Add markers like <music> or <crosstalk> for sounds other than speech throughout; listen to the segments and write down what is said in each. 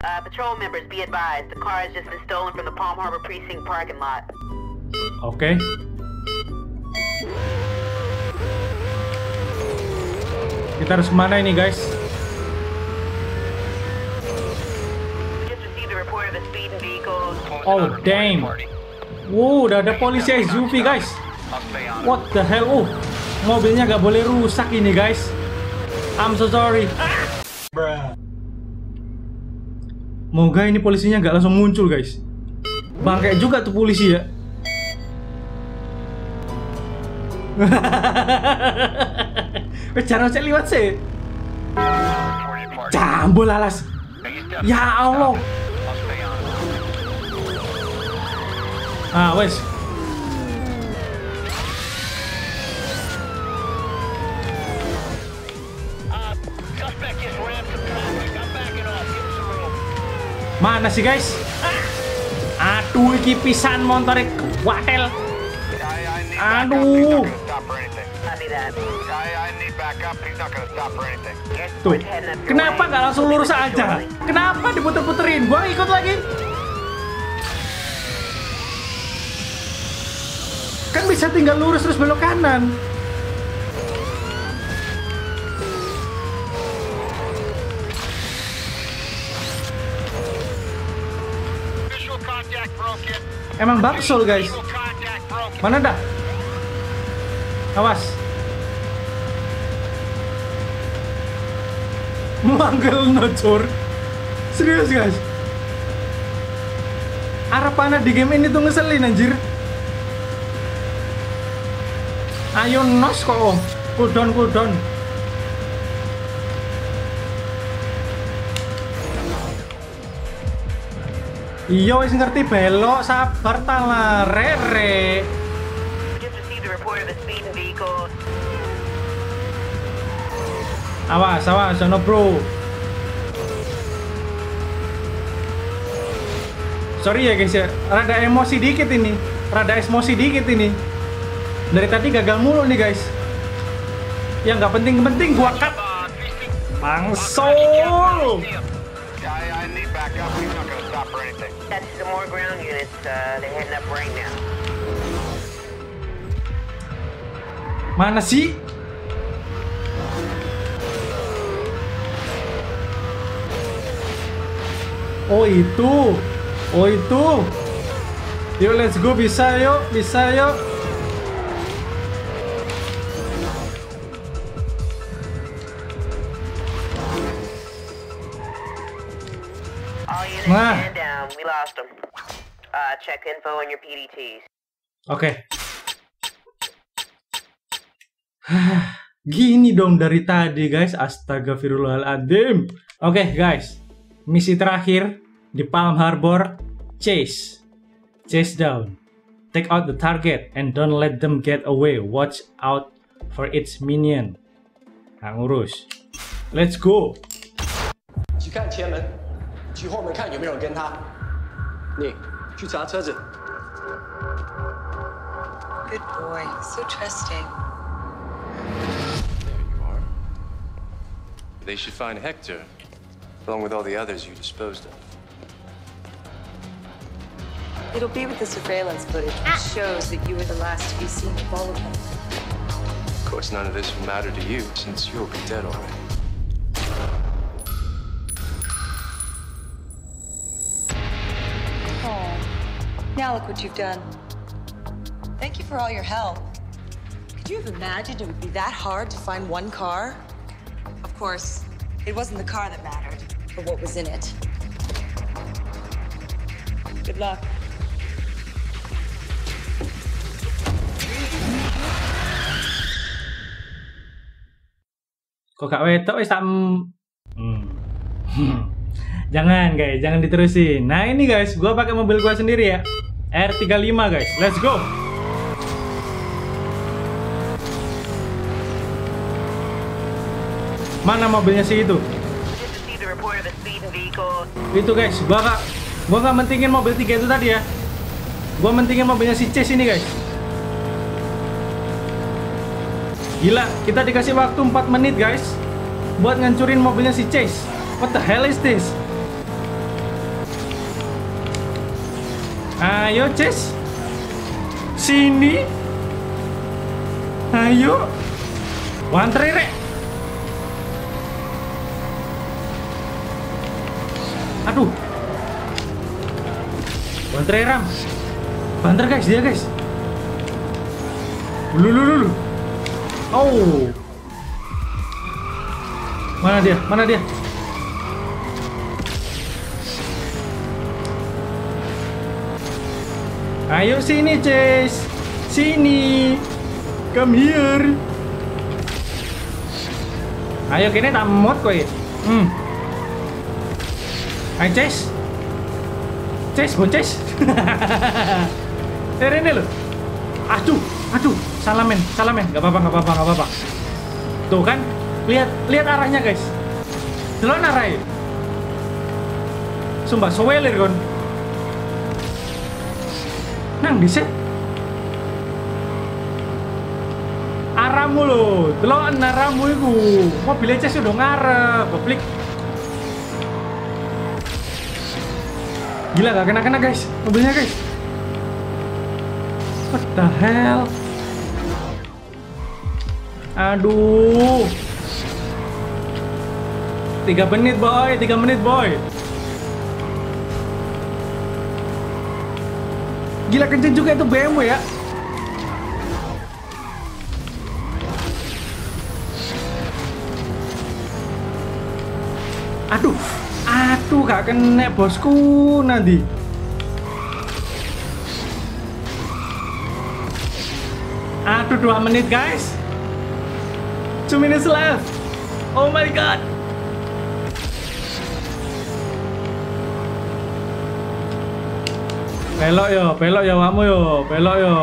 Uh, patrol members, be advised. The car has just been stolen from the Palm Harbor Precinct parking lot. Oke. Kita harus ke mana ini guys? Oh damn. Wow, udah ada polisi SUV guys. What the hell? Oh, mobilnya nggak boleh rusak ini guys. I'm so sorry. Moga ini polisinya nggak langsung muncul guys. Bangke juga tuh polisi ya. Wes <laughs> jangan cek liwat sih. Jambul alas. Ya Allah. Ah, wes. Mana sih guys? Aduh, iki pisan montore watel. Aduh. Tuh, kenapa nggak langsung lurus aja? Kenapa diputer-puterin? Gua ikut lagi. Kan bisa tinggal lurus terus belok kanan. Emang baksol guys. Mana dah? Awas. Manggel nocor. Serius guys. Harapannya di game ini tuh ngeselin anjir. Ayo nos kok. Om. Cooldown cooldown. Iya wis ngerti belok, sabar tala, rere. Awas, awas, sono bro. Sorry ya guys ya, rada emosi dikit ini, rada emosi dikit ini. Dari tadi gagal mulu nih guys. Ya nggak penting-penting gua cut. Bangsol. That's some more ground units. Uh, they're heading up right now. Mana sih? Oh itu, oh itu. Yuk let's go bisa yuk, bisa yuk. your PDTs. Oke. <sighs> Gini dong dari tadi guys, astagfirullahaladzim. Oke guys, misi terakhir di Palm Harbor, chase. Chase down. Take out the target and don't let them get away. Watch out for its minion. Nah, ngurus. Let's go. 去看前门， 去后门看有没有人跟他。你去查车子。 Good boy. So trusting. There you are. They should find Hector, along with all the others you disposed of. It'll be with the surveillance footage, which shows that you were the last to be seen with all of them. Of course, none of this will matter to you, since you'll be dead already. Now look what you've done. Thank you for all your help. Could you have imagined it would be that hard to find one car? Of course, it wasn't the car that mattered, but what was in it. Good luck. Kok gak wetok wis tak hmm. <laughs> Jangan guys, jangan diterusin. Nah ini guys, gua pakai mobil gua sendiri ya. R35 guys. Let's go. Mana mobilnya sih itu? Itu guys, gua gak gua gak mentingin mobil tiga itu tadi ya. Gua mentingin mobilnya si Chase ini guys. Gila, kita dikasih waktu 4 menit guys buat ngancurin mobilnya si Chase. What the hell is this? Ayo, Cis. Sini. Ayo. Wantre, Rek. Aduh. Wantre, Ram. Banter, guys. Dia, guys. Dulu, dulu. Oh. Mana dia? Mana dia? Ayo sini, Chase. Sini. Come here. Ayo kini tak mod kowe. Hmm. Ayo Chase. Chase, bon Chase. <laughs> Eh, Rene lo. Aduh, aduh, salamen, salamen. Gak apa-apa, gak apa-apa, gak apa-apa. Tuh kan, lihat, lihat arahnya guys. Delon arahnya. Sumpah, sowelir kon. Nang bisa. Arahmu lo, delok arahmu iku. Mobilnya Ces udah ngarep, goblik. Gila gak kena-kena guys, mobilnya guys. What the hell? Aduh. Tiga menit boy, tiga menit boy. Gila kenceng juga itu BMW ya. Aduh, aduh gak kena bosku nanti. Aduh, dua menit guys. Two minutes left. Oh my god. Pelok yo, pelok yo kamu yo, pelok yo.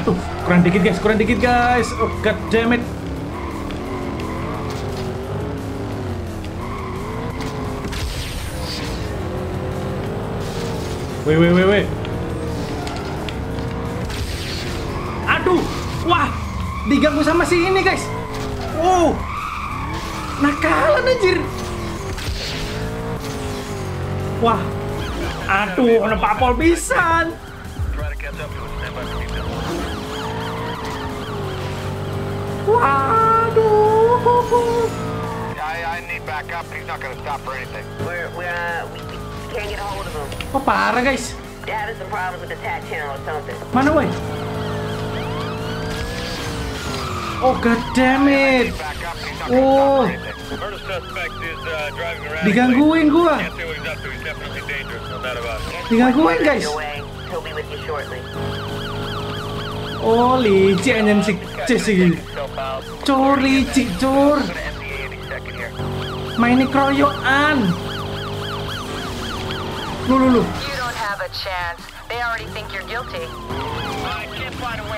Aduh, kurang dikit guys, kurang dikit guys. Oh god damn it. Weh, weh. Aduh, wah, diganggu sama si ini guys. Wow, nakalan anjir. Wah, aduh, ada papol pisan. Waduh. Uh. Oh parah guys. They're having some problems with the tac channel or something. Mana woi? Oh god damn it. Oh, digangguin gua. Digangguin guys. Oh licik anjen si Cis. Cur licik here. Maini keroyokan. Lu lu lu. You don't have a chance. They already think you're guilty. I can't find a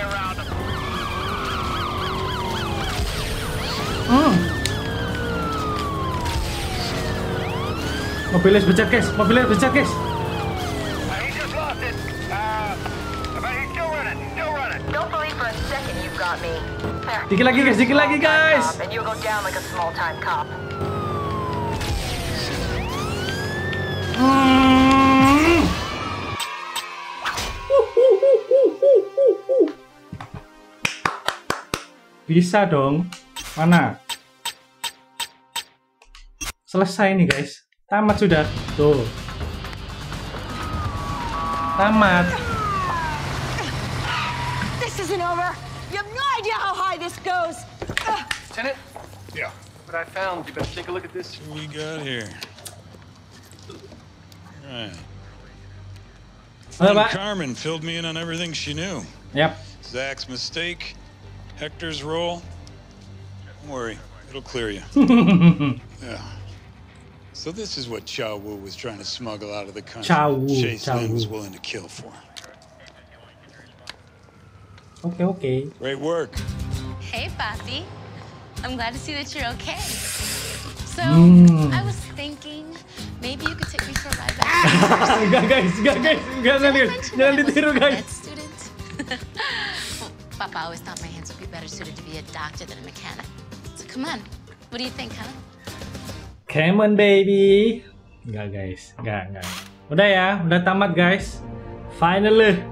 Mobilnya becet guys, mobilnya becet guys. Dikit lagi guys, dikit lagi guys. Hmm. Bisa dong. Mana? Selesai nih guys. Tamat sudah. Tuh. Tamat. This isn't over. You have no idea how high this goes. Ugh. Lieutenant? Yeah. What I found, you better take a look at this. What we got here? Right. Halo Well, Carmen filled me in on everything she knew. Yep. Zach's mistake, Hector's role. Don't worry, it'll clear you. <laughs> yeah. So this is what Chow Wu was trying to smuggle out of the country. Chow Wu, Chase Chow Lin was willing to kill for. Oke oke. Great work. Hey, Bossy. I'm glad to see that you're okay. So, Hmm. I was thinking maybe you could take me for a ride back. enggak <laughs> guys, enggak guys, enggak Did I guys. mention Jangan I was ditiru a guys. med student? well, <laughs> Papa always thought my hands would be better suited to be a doctor than a mechanic. So come on, What do you think, huh? Come baby. Enggak guys, enggak enggak. Udah ya, udah tamat guys. Finally.